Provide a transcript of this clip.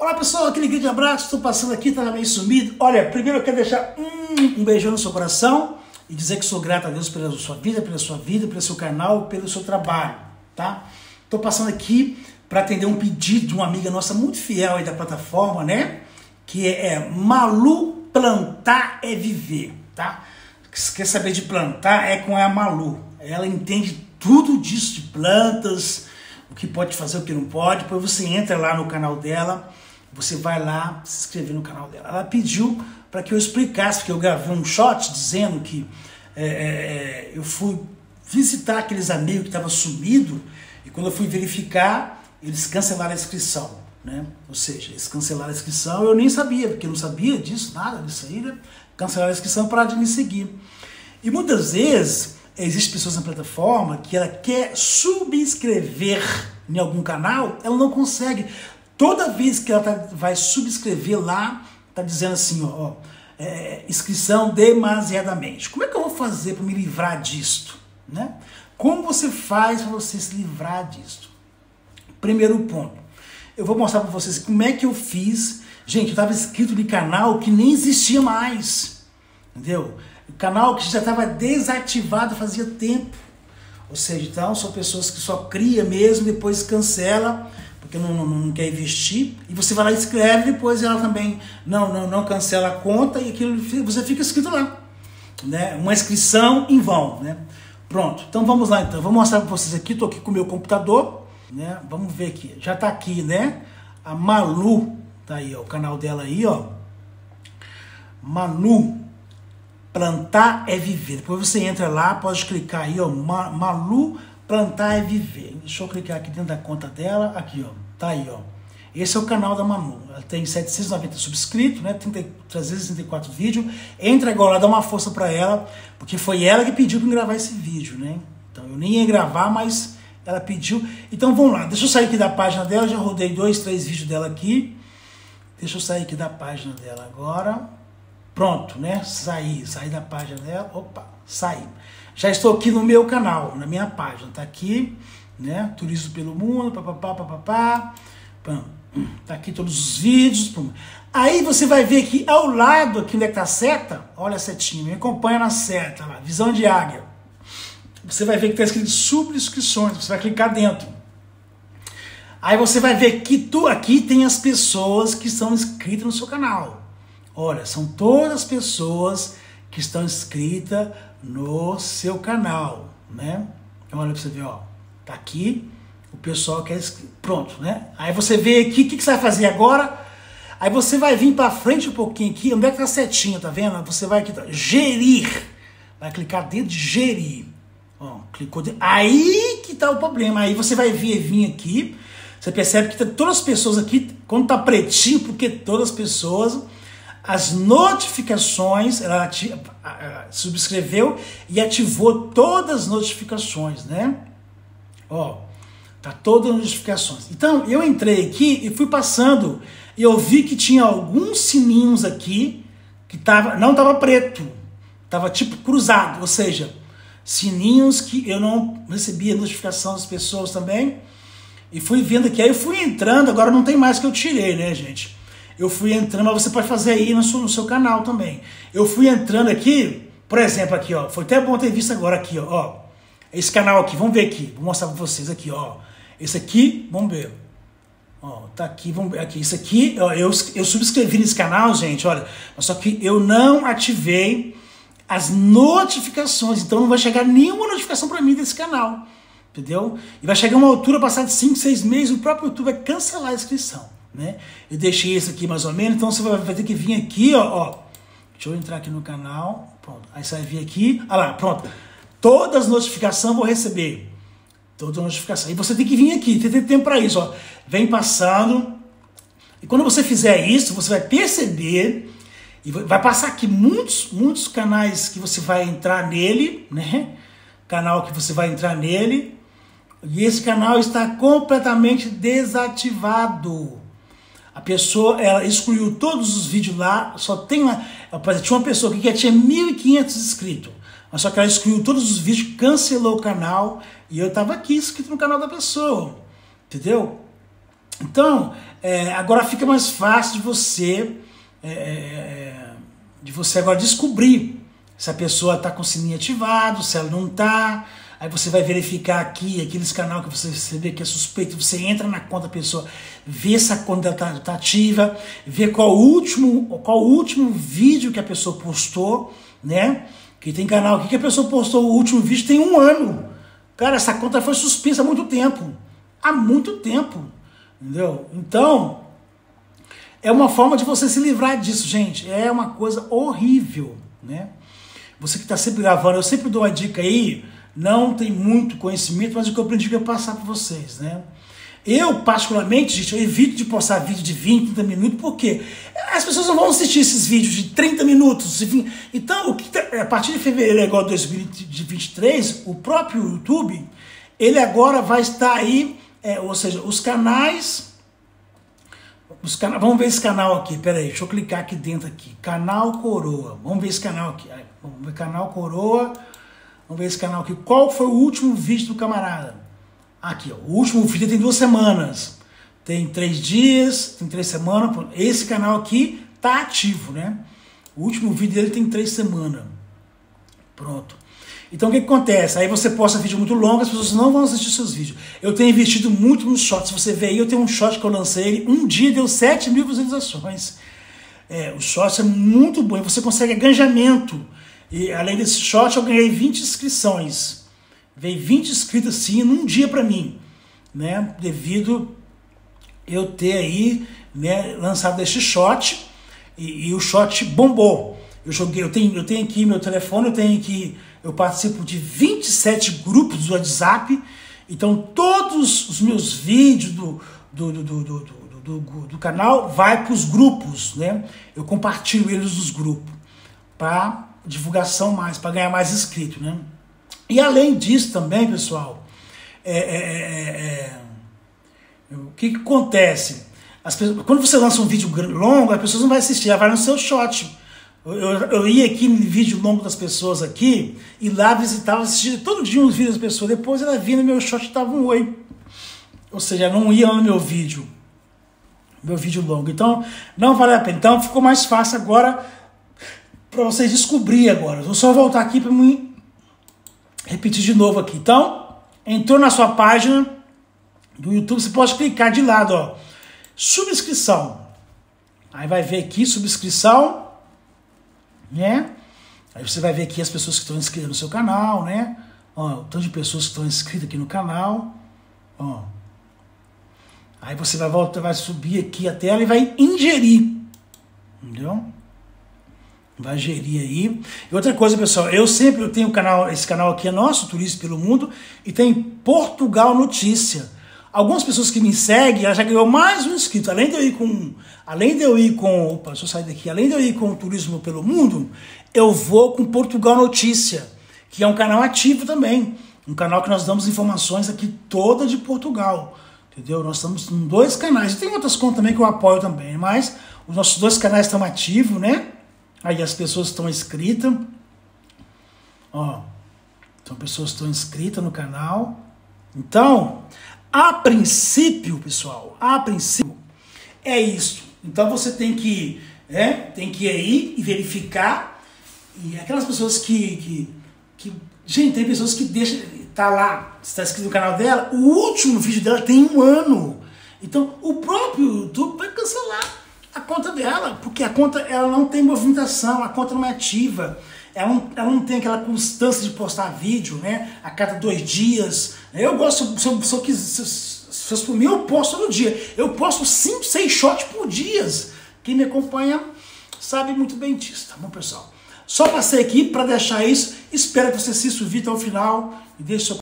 Olá pessoal, aquele grande abraço, estou passando aqui, estava meio sumido. Olha, primeiro eu quero deixar um, um beijão no seu coração e dizer que sou grato a Deus pela sua vida, pela sua vida, pelo seu canal, pelo seu trabalho, tá? Estou passando aqui para atender um pedido de uma amiga nossa muito fiel aí da plataforma, né? Que é, é Malu Plantar é Viver, tá? Se quer saber de plantar, é com a Malu. Ela entende tudo disso de plantas, o que pode fazer, o que não pode. Depois você entra lá no canal dela, você vai lá se inscrever no canal dela. Ela pediu para que eu explicasse, porque eu gravei um shot dizendo que é, é, é eu fui visitar aqueles amigos que estavam sumidos e quando eu fui verificar, eles cancelaram a inscrição. Né? Ou seja, eles cancelaram a inscrição, eu nem sabia, porque eu não sabia disso, nada disso aí, né? Cancelaram a inscrição para de me seguir. E muitas vezes existem pessoas na plataforma que ela quer subscrever em algum canal, ela não consegue. Toda vez que ela tá, vai subscrever lá, tá dizendo assim, ó, é, inscrição demasiadamente. Como é que eu vou fazer para me livrar disto? Né? Como você faz para você se livrar disto? Primeiro ponto, eu vou mostrar para vocês como é que eu fiz. Gente, eu estava inscrito de canal que nem existia mais, entendeu? O canal que já estava desativado fazia tempo. Ou seja, então são pessoas que só cria mesmo, depois cancela, porque não, não, não quer investir, e você vai lá e escreve, depois ela também não, não, não cancela a conta e aquilo você fica escrito lá. Né? Uma inscrição em vão. Né? Pronto, então vamos lá então. Vou mostrar para vocês aqui, estou aqui com o meu computador, né? Vamos ver aqui. Já está aqui, né? A Malu, tá aí, ó, o canal dela aí, ó. Manu Plantar é viver. Depois você entra lá, pode clicar aí, ó, Malu Plantar é viver. Deixa eu clicar aqui dentro da conta dela, aqui, ó. Tá aí, ó. Esse é o canal da Manu. Ela tem 790 subscritos, né? 30, 334 vídeos. Entra agora dá uma força para ela, porque foi ela que pediu para gravar esse vídeo, né? Então eu nem ia gravar, mas ela pediu. Então vamos lá, deixa eu sair aqui da página dela. Já rodei dois, três vídeos dela aqui. Deixa eu sair aqui da página dela agora. Pronto, né? Saí, saí da página dela. Opa, saí. Já estou aqui no meu canal, na minha página. Tá aqui, né? Turismo pelo mundo, papapá, papapá. Pam. Tá aqui todos os vídeos. Pum. Aí você vai ver aqui ao lado, aqui onde é que tá a seta, olha a setinha, me acompanha na seta lá, visão de águia. Você vai ver que está escrito subscrições, você vai clicar dentro. Aí você vai ver que tu aqui tem as pessoas que estão inscritas no seu canal. Olha, são todas as pessoas que estão inscritas no seu canal, né? Então, olha para você ver, ó. Tá aqui o pessoal que inscrito. Pronto, né? Aí você vê aqui, o que, que você vai fazer agora? Aí você vai vir para frente um pouquinho aqui, onde é que tá a setinha, tá vendo? Você vai aqui, tá, gerir. Vai clicar dentro de gerir. Ó, clicou dentro. Aí que tá o problema. Aí você vai vir, vir aqui, você percebe que tá, todas as pessoas aqui, quando tá pretinho, porque todas as pessoas as notificações, ela ativa, subscreveu e ativou todas as notificações, né? Ó, tá todas as notificações. Então, eu entrei aqui e fui passando e eu vi que tinha alguns sininhos aqui que tava, não tava preto, tava tipo cruzado, ou seja, sininhos que eu não recebia notificação das pessoas também. E fui vendo aqui, aí eu fui entrando, agora não tem mais que eu tirei, né, gente? Eu fui entrando, mas você pode fazer aí no seu, no seu canal também. Eu fui entrando aqui, por exemplo, aqui, ó. Foi até bom ter visto agora aqui, ó. esse canal aqui, vamos ver aqui. Vou mostrar para vocês aqui, ó. Esse aqui, vamos ver. Ó, tá aqui, vamos ver aqui. Isso aqui, ó, eu, eu subscrevi nesse canal, gente, olha. Só que eu não ativei as notificações. Então não vai chegar nenhuma notificação para mim desse canal. Entendeu? E vai chegar uma altura, passar de 5, 6 meses, o próprio YouTube vai cancelar a inscrição né? Eu deixei esse aqui mais ou menos, então você vai ter que vir aqui, ó, ó. Deixa eu entrar aqui no canal, pronto. Aí você vai vir aqui, olha lá, pronto. Todas as notificações vou receber. Todas as notificações. E você tem que vir aqui, tem, tem tempo para isso, ó. Vem passando. E quando você fizer isso, você vai perceber e vai passar aqui muitos, muitos canais que você vai entrar nele, né? Canal que você vai entrar nele. E esse canal está completamente desativado. A pessoa, ela excluiu todos os vídeos lá, só tem uma. Tinha uma pessoa que tinha 1.500 inscritos, mas só que ela excluiu todos os vídeos, cancelou o canal, e eu estava aqui inscrito no canal da pessoa, entendeu? Então, é, agora fica mais fácil de você, é, é de você agora descobrir se a pessoa está com o sininho ativado, se ela não está. Aí você vai verificar aqui, aqueles canal que você, vê que é suspeito, você entra na conta da pessoa, vê se a conta está tá ativa, vê qual o último, qual o último vídeo que a pessoa postou, né? Que tem canal aqui que a pessoa postou o último vídeo tem um ano. Cara, essa conta foi suspensa há muito tempo. Há muito tempo. Entendeu? Então, é uma forma de você se livrar disso, gente. É uma coisa horrível, né? Você que está sempre gravando, eu sempre dou uma dica aí, não tem muito conhecimento, mas o que eu aprendi eu passar para vocês, né? Eu, particularmente, gente, eu evito de postar vídeo de 20, 30 minutos, porque as pessoas não vão assistir esses vídeos de 30 minutos. Então, o que tá, a partir de fevereiro agora de 2023, o próprio YouTube, ele agora vai estar aí, é, ou seja, os canais, os cana vamos ver esse canal aqui, peraí, deixa eu clicar aqui dentro aqui, canal Coroa, vamos ver esse canal aqui, vamos ver canal Coroa, vamos ver esse canal aqui, qual foi o último vídeo do camarada? Aqui, ó, o último vídeo tem duas semanas. Tem três dias, tem três semanas. Esse canal aqui tá ativo, né? O último vídeo dele tem três semanas. Pronto. Então o que, que, acontece? Aí você posta vídeo muito longo, as pessoas não vão assistir seus vídeos. Eu tenho investido muito nos shorts. Você vê aí, eu tenho um short que eu lancei, ele, um dia deu 7 mil visualizações. É, o short é muito bom, você consegue engajamento. E além desse short, eu ganhei 20 inscrições. Veio 20 inscritos assim num dia para mim, né? Devido eu ter aí né, lançado este shot e, e, o shot bombou. Eu joguei, eu tenho, eu tenho aqui meu telefone, eu tenho aqui, eu participo de 27 grupos do WhatsApp, então todos os meus vídeos do, do, do, do, do, do, do canal vai para os grupos, né? Eu compartilho eles nos grupos para divulgação mais, para ganhar mais inscritos, né? E além disso também, pessoal, é, é, é, é o que, que acontece? Pessoas, quando você lança um vídeo longo, as pessoas não vão assistir, ela vai no seu shot. Eu, eu, eu, ia aqui no vídeo longo das pessoas aqui, e lá visitava, assistia todo dia uns vídeos das pessoas, depois ela vinha no meu shot e dava um oi. Ou seja, não ia no meu vídeo, meu vídeo longo. Então, não vale a pena. Então, ficou mais fácil agora para vocês descobrir agora. Vou só voltar aqui para mim repetir de novo aqui. Então, entrou na sua página do YouTube, você pode clicar de lado, ó. Subscrição. Aí vai ver aqui subscrição, né? Aí você vai ver aqui as pessoas que estão inscritas no seu canal, né? Ó, o tanto de pessoas que estão inscritas aqui no canal, ó. Aí você vai voltar, vai subir aqui a tela e vai ingerir, entendeu? Vai gerir aí. E outra coisa, pessoal, eu sempre tenho canal, esse canal aqui é nosso, Turismo pelo Mundo, e tem Portugal Notícia. Algumas pessoas que me seguem, ela já ganhou mais um inscrito. Além de eu ir com, além de eu ir com, opa, deixa eu sair daqui. Além de eu ir com o Turismo pelo Mundo, eu vou com Portugal Notícia, que é um canal ativo também, um canal que nós damos informações aqui toda de Portugal. Entendeu? Nós estamos em dois canais. E tem outras contas também que eu apoio também, mas os nossos dois canais estão ativos, né? Aí as pessoas estão inscritas. Ó, são pessoas estão inscritas no canal. Então, a princípio, pessoal, a princípio é isso. Então você tem que, é, tem que ir aí e verificar. E aquelas pessoas que, que, que gente, tem pessoas que deixam, tá lá, está inscrito no canal dela, o último vídeo dela tem um ano. Então, o próprio YouTube vai cancelar a conta dela, porque a conta ela não tem movimentação, a conta não é ativa, ela não, ela não tem aquela constância de postar vídeo, né? A cada dois dias. Eu gosto, se eu, se eu, se, se fosse por mim, eu posto todo dia. Eu posto 5, 6 shots por dia. Quem me acompanha sabe muito bem disso, tá bom, pessoal? Só passei aqui para deixar isso. Espero que você assista o vídeo ao final e deixe seu